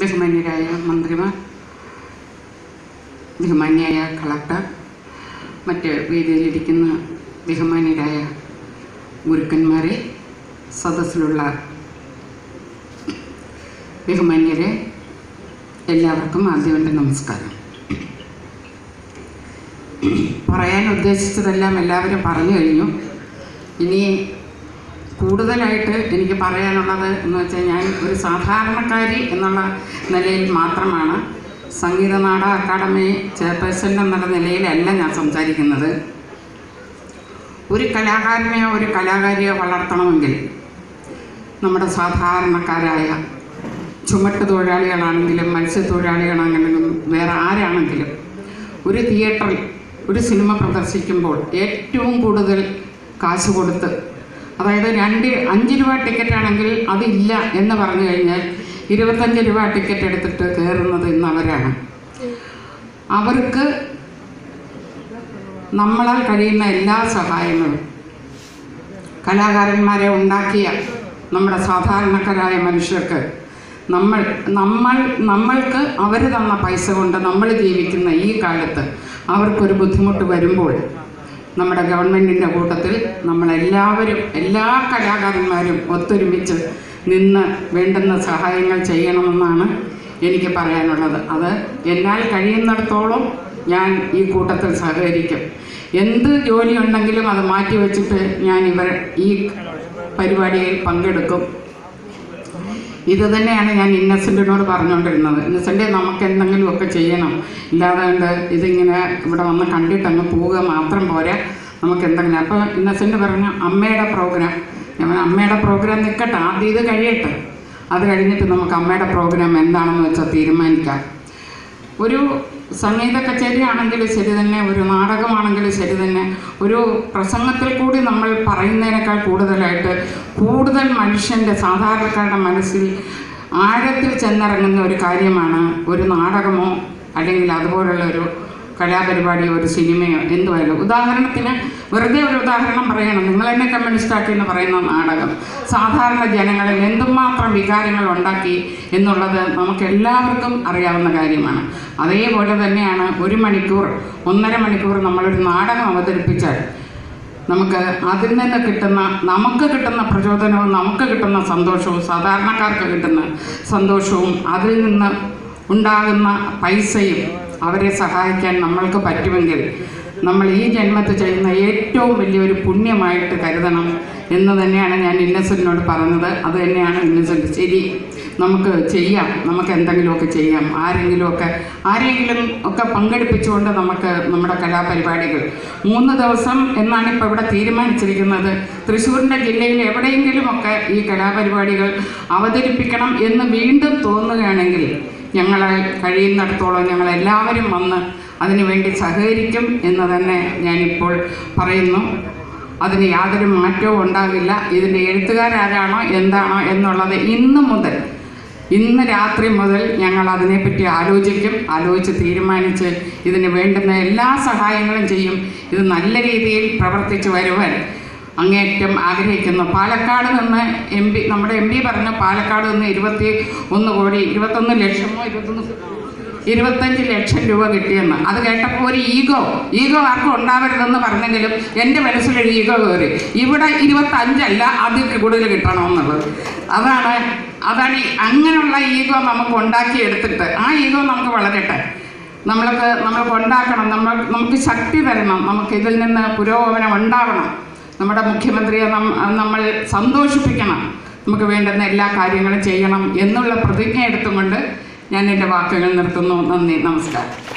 ബഹുമാന്യരായ മന്ത്രിമാർ ബഹുമാന്യായ കളക്ടർ മറ്റ് വേദിയിലിരിക്കുന്ന ബഹുമാന്യരായ ഗുരുക്കന്മാരെ സദസ്സിലുള്ള ബഹുമാന്യരെ എല്ലാവർക്കും ആദ്യം എന്റെ നമസ്കാരം. പറയാൻ ഉദ്ദേശിച്ചതെല്ലാം എല്ലാവരും പറഞ്ഞു കഴിഞ്ഞു. ഇനി കൂടുതലായിട്ട് എനിക്ക് പറയാനുള്ളത് എന്ന് വെച്ചാൽ ഞാൻ ഒരു സാധാരണക്കാരി എന്നുള്ള നിലയിൽ മാത്രമാണ്. സംഗീത നാട അക്കാദമി ചെയർപേഴ്സൺ എന്നുള്ള നിലയിലല്ല ഞാൻ സംസാരിക്കുന്നത്. ഒരു കലാകാരനെയോ ഒരു കലാകാരിയോ വളർത്തണമെങ്കിൽ നമ്മുടെ സാധാരണക്കാരായ ചുമട്ട് തൊഴിലാളികളാണെങ്കിലും മത്സ്യത്തൊഴിലാളികളാണെങ്കിലും വേറെ ആരാണെങ്കിലും ഒരു തിയേറ്ററിൽ ഒരു സിനിമ പ്രദർശിക്കുമ്പോൾ ഏറ്റവും കൂടുതൽ കാശ് കൊടുത്ത് അതായത് രണ്ട് അഞ്ച് രൂപ ടിക്കറ്റ് ആണെങ്കിൽ അതില്ല എന്ന് പറഞ്ഞു കഴിഞ്ഞാൽ ഇരുപത്തഞ്ച് രൂപ ടിക്കറ്റ് എടുത്തിട്ട് കയറുന്നത് ഇന്ന് അവരാണ്. അവർക്ക് നമ്മളാൽ കഴിയുന്ന എല്ലാ സഹായങ്ങളും കലാകാരന്മാരെ ഉണ്ടാക്കിയ നമ്മുടെ സാധാരണക്കാരായ മനുഷ്യർക്ക് നമ്മൾ നമ്മൾ നമ്മൾക്ക് അവർ തന്ന പൈസ കൊണ്ട് നമ്മൾ ജീവിക്കുന്ന ഈ കാലത്ത് അവർക്കൊരു ബുദ്ധിമുട്ട് വരുമ്പോൾ നമ്മുടെ ഗവൺമെന്റിന്റെ കൂട്ടത്തിൽ നമ്മളെല്ലാവരും എല്ലാ കലാകാരന്മാരും ഒത്തൊരുമിച്ച് നിന്ന് വേണ്ടുന്ന സഹായങ്ങൾ ചെയ്യണമെന്നാണ് എനിക്ക് പറയാനുള്ളത്. അത് എന്നാൽ കഴിയുന്നിടത്തോളം ഞാൻ ഈ കൂട്ടത്തിൽ സഹകരിക്കും. എന്ത് ജോലി ഉണ്ടെങ്കിലും അത് മാറ്റിവെച്ചിട്ട് ഞാൻ ഇവർ ഈ പരിപാടിയിൽ പങ്കെടുക്കും. ഇത് തന്നെയാണ് ഞാൻ ഇന്നസെന്റിനോട് പറഞ്ഞുകൊണ്ടിരുന്നത്. ഇന്നസെന്റ് നമുക്ക് എന്തെങ്കിലുമൊക്കെ ചെയ്യണം. ഇല്ലാതെ ഇതിങ്ങനെ ഇവിടെ വന്ന് കണ്ടിട്ടങ്ങ് പോവുക മാത്രം പോരാ നമുക്ക് എന്തെങ്കിലും. അപ്പോൾ ഇന്നസെന്റ് പറഞ്ഞു അമ്മയുടെ പ്രോഗ്രാം ഞാൻ അമ്മയുടെ പ്രോഗ്രാം നിൽക്കട്ടെ ആദ്യം ഇത് കഴിയട്ടെ. അത് കഴിഞ്ഞിട്ട് നമുക്ക് അമ്മയുടെ പ്രോഗ്രാം എന്താണെന്ന് വെച്ചാൽ തീരുമാനിക്കാം. ഒരു സംഗീത കച്ചേരി ആണെങ്കിലും ശരി തന്നെ ഒരു നാടകമാണെങ്കിലും ശരി തന്നെ ഒരു പ്രസംഗത്തിൽ കൂടി നമ്മൾ പറയുന്നതിനേക്കാൾ കൂടുതലായിട്ട് കൂടുതൽ മനുഷ്യന്റെ സാധാരണക്കാരുടെ മനസ്സിൽ ആഴത്തിൽ ചെന്നിറങ്ങുന്ന ഒരു കാര്യമാണ് ഒരു നാടകമോ അല്ലെങ്കിൽ അതുപോലുള്ള ഒരു കലാപരിപാടിയോ ഒരു സിനിമയോ എന്തുമായാലും. ഉദാഹരണത്തിന് വെറുതെ ഒരു ഉദാഹരണം പറയണം. നിങ്ങൾ എന്നെ കമ്മ്യൂണിസ്റ്റാക്കി എന്ന് പറയുന്ന നാടകം. സാധാരണ ജനങ്ങളിൽ എന്തുമാത്രം വികാരങ്ങൾ ഉണ്ടാക്കി എന്നുള്ളത് നമുക്ക് എല്ലാവർക്കും അറിയാവുന്ന കാര്യമാണ്. അതേപോലെ തന്നെയാണ് ഒരു മണിക്കൂർ ഒന്നര മണിക്കൂർ നമ്മളൊരു നാടകം അവതരിപ്പിച്ചാൽ നമുക്ക് അതിൽ നിന്ന് കിട്ടുന്ന നമുക്ക് കിട്ടുന്ന പ്രചോദനവും നമുക്ക് കിട്ടുന്ന സന്തോഷവും സാധാരണക്കാർക്ക് കിട്ടുന്ന സന്തോഷവും അതിൽ നിന്ന് ഉണ്ടാകുന്ന പൈസയും അവരെ സഹായിക്കാൻ നമ്മൾക്ക് പറ്റുമെങ്കിൽ നമ്മൾ ഈ ജന്മത്തിൽ ചെയ്യുന്ന ഏറ്റവും വലിയൊരു പുണ്യമായിട്ട് കരുതണം എന്ന് തന്നെയാണ് ഞാൻ ഇന്നസെന്റിനോട് പറഞ്ഞത്. അത് തന്നെയാണ് ഇന്നസെന്റ് ശരി നമുക്ക് ചെയ്യാം. നമുക്ക് എന്തെങ്കിലുമൊക്കെ ചെയ്യാം. ആരെങ്കിലുമൊക്കെ ആരെങ്കിലും ഒക്കെ പങ്കെടുപ്പിച്ചുകൊണ്ട് നമുക്ക് നമ്മുടെ കലാപരിപാടികൾ. മൂന്ന് ദിവസം എന്നാണ് ഇപ്പോൾ ഇവിടെ തീരുമാനിച്ചിരിക്കുന്നത്. തൃശ്ശൂരിന്റെ ജില്ലയിൽ എവിടെയെങ്കിലുമൊക്കെ ഈ കലാപരിപാടികൾ അവതരിപ്പിക്കണം എന്ന് വീണ്ടും തോന്നുകയാണെങ്കിൽ ഞങ്ങളെ കഴിയുന്നിടത്തോളം ഞങ്ങളെല്ലാവരും വന്ന് അതിനുവേണ്ടി സഹകരിക്കും എന്ന് തന്നെ ഞാനിപ്പോൾ പറയുന്നു. അതിന് യാതൊരു മാറ്റവും ഉണ്ടാകില്ല. ഇതിന്റെ എഴുത്തുകാരാരാണോ എന്താണോ എന്നുള്ളത് ഇന്ന് മുതൽ ഇന്ന് രാത്രി മുതൽ ഞങ്ങൾ അതിനെപ്പറ്റി ആലോചിക്കും. ആലോചിച്ച് തീരുമാനിച്ച് ഇതിന് വേണ്ടുന്ന എല്ലാ സഹായങ്ങളും ചെയ്യും. ഇത് നല്ല രീതിയിൽ പ്രവർത്തിച്ച് വരുവാൻ അങ്ങേറ്റം ആഗ്രഹിക്കുന്നു. പാലക്കാട് നിന്ന് എം പി നമ്മുടെ എം പി പറഞ്ഞു പാലക്കാട് നിന്ന് ഇരുപത്തി ഒന്ന് കോടി ഇരുപത്തൊന്ന് ലക്ഷമോ ഇരുപത്തൊന്ന് ഇരുപത്തഞ്ച് ലക്ഷം രൂപ കിട്ടിയെന്ന്. അത് കേട്ടപ്പോൾ ഒരു ഈഗോ ഈഗോ ആർക്കും ഉണ്ടാവരുതെന്ന് പറഞ്ഞെങ്കിലും എന്റെ മനസ്സിലൊരു ഈഗോ കയറി. ഇവിടെ ഇരുപത്തഞ്ചല്ല അതിൽ കൂടുതൽ കിട്ടണമെന്നുള്ളത്. അതാണ് അതാണ് അങ്ങനെയുള്ള ഈഗോ നമുക്ക് ഉണ്ടാക്കിയെടുത്തിട്ട്. ആ ഈഗോ നമുക്ക് വളരട്ടെ. നമ്മൾക്ക് നമ്മൾക്ക് ഉണ്ടാക്കണം. നമ്മൾ നമുക്ക് ശക്തി തരണം. നമുക്ക് ഇതിൽ നിന്ന് പുരോഗമനം ഉണ്ടാവണം. നമ്മുടെ മുഖ്യമന്ത്രിയെ നമ്മൾ സന്തോഷിപ്പിക്കണം. നമുക്ക് വേണ്ടുന്ന എല്ലാ കാര്യങ്ങളും ചെയ്യണം എന്നുള്ള പ്രതിജ്ഞ എടുത്തുകൊണ്ട് ഞാൻ എന്റെ വാക്കുകൾ നിർത്തുന്നു. നന്ദി. നമസ്കാരം.